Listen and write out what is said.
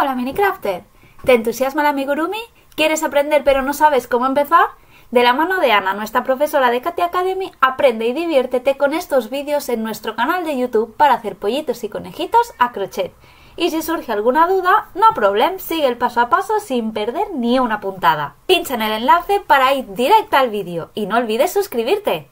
Hola Minicrafter, ¿te entusiasma la amigurumi? ¿Quieres aprender pero no sabes cómo empezar? De la mano de Ana, nuestra profesora de Katy Academy, aprende y diviértete con estos vídeos en nuestro canal de YouTube para hacer pollitos y conejitos a crochet. Y si surge alguna duda, no problem, sigue el paso a paso sin perder ni una puntada. Pincha en el enlace para ir directa al vídeo y no olvides suscribirte.